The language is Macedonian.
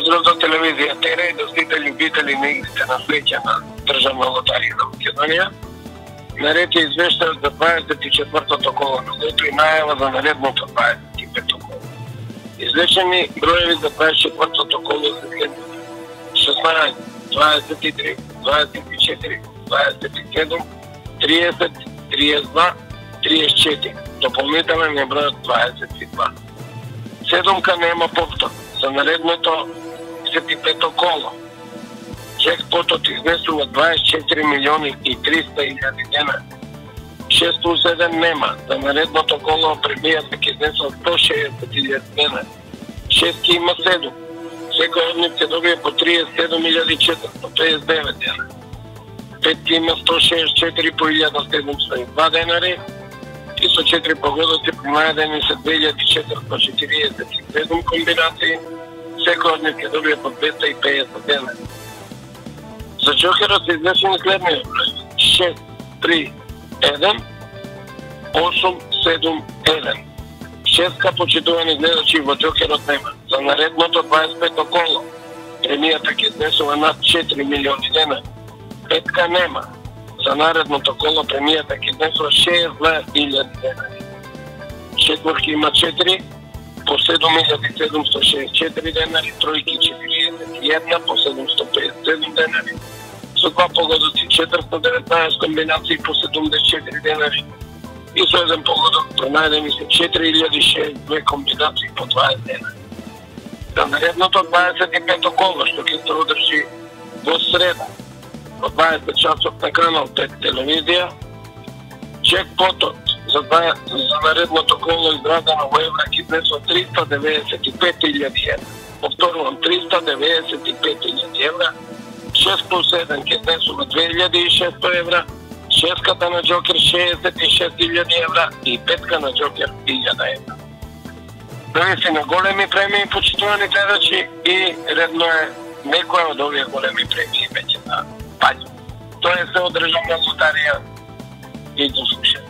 поздрав за телевизија Тера и до сите љубители на игрите на среќа на Државна лотарија на Македонија. Наред е извештајот за 24-тото коло на лото и најава за наредното 25-то коло. Излечени броеви за 24-тото коло за следните. 16, 23, 24, 27, 30, 32, 34. Дополнителен е бројот 22. Седомка нема повтор за наредното 25 коло. Джекпотот изнесува 24 милиони и 300 илјади дена. 607 нема, за наредното коло премијата да ќе изнесува 160 илјади дена. 6 има 7. Секој од нив ќе добие по 37.459 дена. 5 има 164 по 1702 денари и со 4 погодоци најдени се 2447 комбинации, секој од нив ќе добие по 250 дена. За Джокерот се изнесени следни 6, 3, 1, 8, 7, 1. Шестка почитувани гледачи во Джокерот нема. За наредното 25 коло премијата ќе изнесува над 4 милиони дена. Петка нема за наредното коло премијата ќе изнесува 6.000 дена. Четворки има 4 по 7.764 денари, тројки 41 по 757 денари, со два погодоци 419 комбинации по 74 денари и со еден погодок пронајдени се 4062 комбинации по 20 денари. За наредното 25 коло, што ќе се одржи во среда, во 20 часов на канал 5 телевизија. Чекпотот за, за наредното коло изградено во евра ќе изнесува 395.000 евра. Повторувам, 395.000 евра. 6 плюс 1 ќе изнесува 2600 евра. шестката на Джокер 66.000 евра и петка на Джокер 1000 евра. Нависи на големи премии, почитувани гледачи и редно е некоја од овие големи премии веќе да паѓа. Тоа е се одржавна лотарија и до слушање.